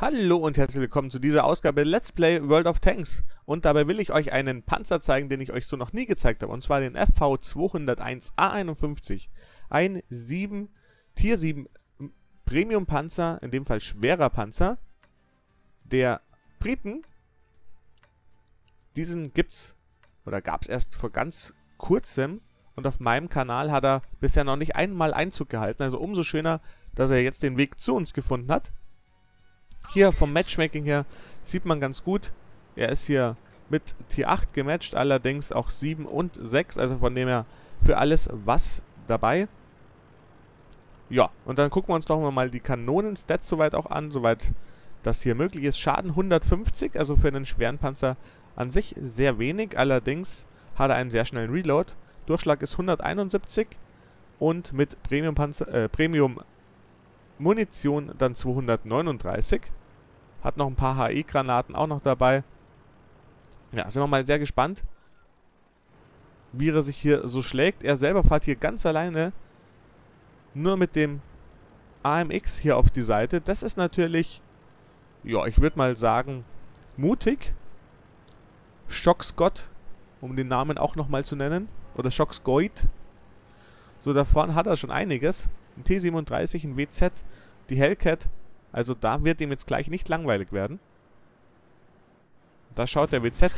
Hallo und herzlich willkommen zu dieser Ausgabe Let's Play World of Tanks. Und dabei will ich euch einen Panzer zeigen, den ich euch so noch nie gezeigt habe. Und zwar den FV201A51. Ein 7, Tier 7 Premium Panzer, in dem Fall schwerer Panzer, der Briten. Diesen gibt's, oder gab es erst vor ganz kurzem. Und auf meinem Kanal hat er bisher noch nicht einmal Einzug gehalten. Also umso schöner, dass er jetzt den Weg zu uns gefunden hat. Hier vom Matchmaking her sieht man ganz gut, er ist hier mit Tier 8 gematcht, allerdings auch 7 und 6, also von dem her für alles was dabei. Ja, und dann gucken wir uns doch mal die Kanonen-Stats soweit auch an, soweit das hier möglich ist. Schaden 150, also für einen schweren Panzer an sich sehr wenig, allerdings hat er einen sehr schnellen Reload. Durchschlag ist 171 und mit Premium, Panzer, äh, Premium Munition dann 239. Hat noch ein paar HE-Granaten auch noch dabei. Ja, sind wir mal sehr gespannt, wie er sich hier so schlägt. Er selber fährt hier ganz alleine nur mit dem AMX hier auf die Seite. Das ist natürlich, ja, ich würde mal sagen, mutig. Shock Scott, um den Namen auch nochmal zu nennen. Oder Shock Scoit. So, da vorne hat er schon einiges. Ein T37, ein WZ, die Hellcat. Also da wird ihm jetzt gleich nicht langweilig werden. Da schaut der WZ.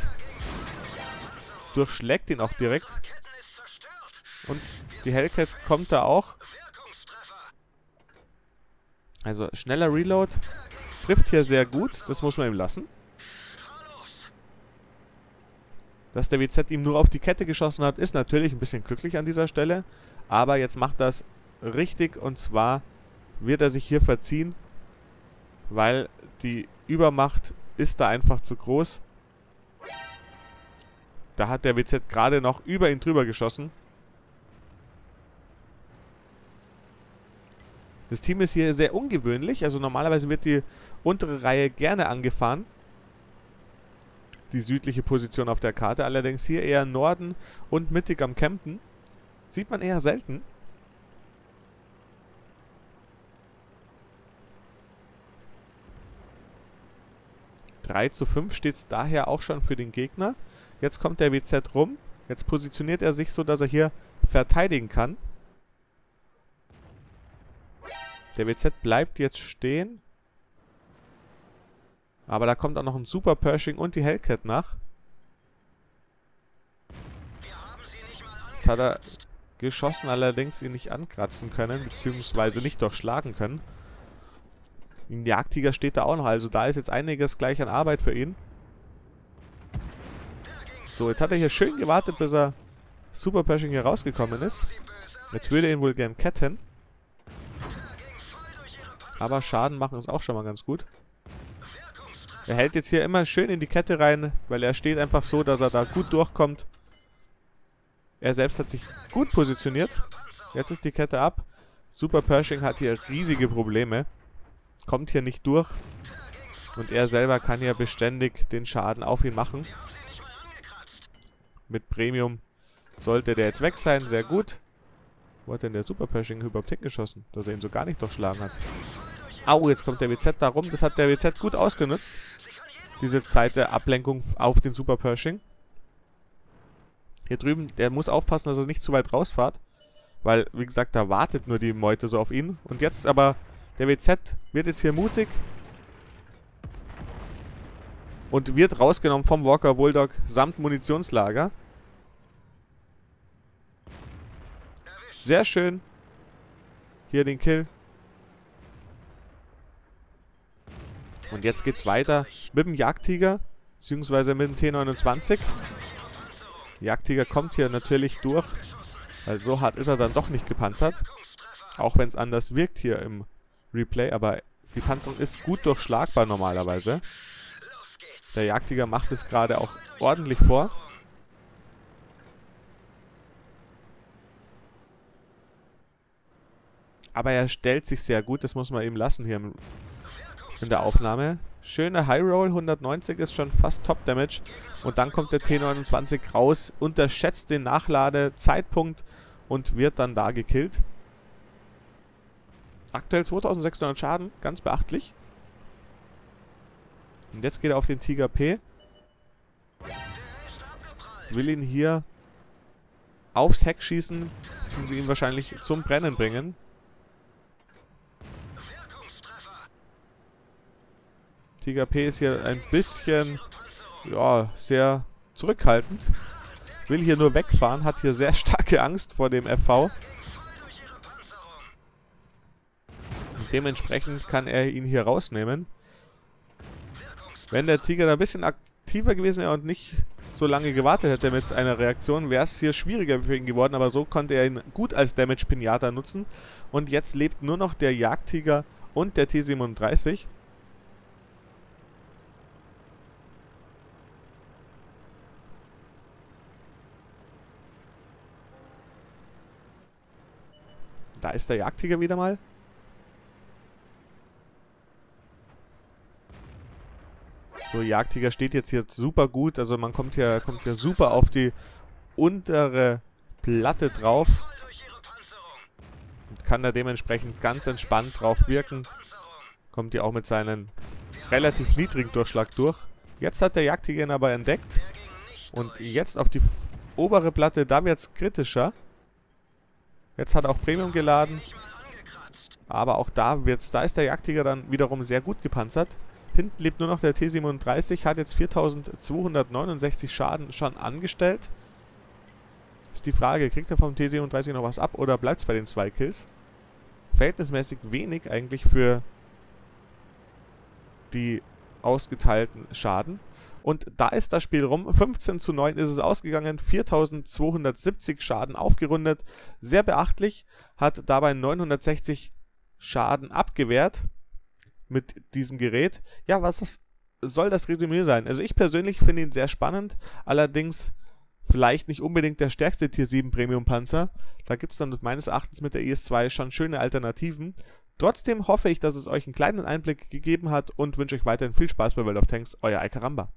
Durchschlägt ihn auch direkt. Und die Hellcat kommt da auch. Also schneller Reload. Trifft hier sehr gut. Das muss man ihm lassen. Dass der WZ ihm nur auf die Kette geschossen hat, ist natürlich ein bisschen glücklich an dieser Stelle. Aber jetzt macht das richtig und zwar wird er sich hier verziehen, weil die Übermacht ist da einfach zu groß. Da hat der WZ gerade noch über ihn drüber geschossen. Das Team ist hier sehr ungewöhnlich. Also normalerweise wird die untere Reihe gerne angefahren. Die südliche Position auf der Karte. Allerdings hier eher Norden und mittig am Campen. Sieht man eher selten. 3 zu 5 steht es daher auch schon für den Gegner. Jetzt kommt der WZ rum. Jetzt positioniert er sich so, dass er hier verteidigen kann. Der WZ bleibt jetzt stehen. Aber da kommt auch noch ein Super Pershing und die Hellcat nach. Jetzt hat er geschossen, allerdings ihn nicht ankratzen können, beziehungsweise nicht durchschlagen können. Ein Jagdtiger steht da auch noch, also da ist jetzt einiges gleich an Arbeit für ihn. So, jetzt hat er hier schön gewartet, bis er Super Pershing hier rausgekommen ist. Jetzt würde er ihn wohl gern ketten. Aber Schaden machen ist auch schon mal ganz gut. Er hält jetzt hier immer schön in die Kette rein, weil er steht einfach so, dass er da gut durchkommt. Er selbst hat sich gut positioniert. Jetzt ist die Kette ab. Super Pershing hat hier riesige Probleme kommt hier nicht durch. Und er selber kann ja beständig den Schaden auf ihn machen. Mit Premium sollte der jetzt weg sein. Sehr gut. Wo hat denn der Super Pershing überhaupt hingeschossen? Dass er ihn so gar nicht durchschlagen hat. Au, jetzt kommt der WZ da rum. Das hat der WZ gut ausgenutzt. Diese Zeit der Ablenkung auf den Super Pershing. Hier drüben, der muss aufpassen, dass er nicht zu weit rausfahrt. Weil, wie gesagt, da wartet nur die Meute so auf ihn. Und jetzt aber der WZ wird jetzt hier mutig. Und wird rausgenommen vom Walker Bulldog samt Munitionslager. Sehr schön. Hier den Kill. Und jetzt geht's weiter mit dem Jagdtiger, beziehungsweise mit dem T29. Jagdtiger kommt hier natürlich durch, weil so hart ist er dann doch nicht gepanzert. Auch wenn es anders wirkt hier im Replay, aber die Panzerung ist gut durchschlagbar normalerweise. Der Jagdtiger macht es gerade auch ordentlich vor. Aber er stellt sich sehr gut, das muss man ihm lassen hier in der Aufnahme. Schöne High Roll, 190 ist schon fast Top Damage. Und dann kommt der T29 raus, unterschätzt den Nachladezeitpunkt und wird dann da gekillt. Aktuell 2600 Schaden, ganz beachtlich. Und jetzt geht er auf den Tiger P. Will ihn hier aufs Heck schießen, sie ihn wahrscheinlich zum Brennen bringen. Tiger P ist hier ein bisschen, ja, sehr zurückhaltend. Will hier nur wegfahren, hat hier sehr starke Angst vor dem FV. Dementsprechend kann er ihn hier rausnehmen. Wenn der Tiger da ein bisschen aktiver gewesen wäre und nicht so lange gewartet hätte mit einer Reaktion, wäre es hier schwieriger für ihn geworden, aber so konnte er ihn gut als Damage Pinata nutzen. Und jetzt lebt nur noch der Jagdtiger und der T-37. Da ist der Jagdtiger wieder mal. So, Jagdtiger steht jetzt hier super gut. Also man kommt hier, kommt hier super auf die untere Platte drauf. Und kann da dementsprechend ganz entspannt drauf wirken. Kommt hier auch mit seinem relativ niedrigen Durchschlag durch. Jetzt hat der Jagdtiger ihn aber entdeckt. Und jetzt auf die obere Platte, da wird es kritischer. Jetzt hat er auch Premium geladen. Aber auch da wird's, da ist der Jagdtiger dann wiederum sehr gut gepanzert. Hinten lebt nur noch der T37, hat jetzt 4269 Schaden schon angestellt. Ist die Frage, kriegt er vom T37 noch was ab oder bleibt es bei den zwei Kills? Verhältnismäßig wenig eigentlich für die ausgeteilten Schaden. Und da ist das Spiel rum. 15 zu 9 ist es ausgegangen. 4270 Schaden aufgerundet. Sehr beachtlich. Hat dabei 960 Schaden abgewehrt mit diesem Gerät. Ja, was das, soll das Resümee sein? Also ich persönlich finde ihn sehr spannend. Allerdings vielleicht nicht unbedingt der stärkste Tier 7 Premium Panzer. Da gibt es dann meines Erachtens mit der ES2 schon schöne Alternativen. Trotzdem hoffe ich, dass es euch einen kleinen Einblick gegeben hat und wünsche euch weiterhin viel Spaß bei World of Tanks. Euer Alcaramba.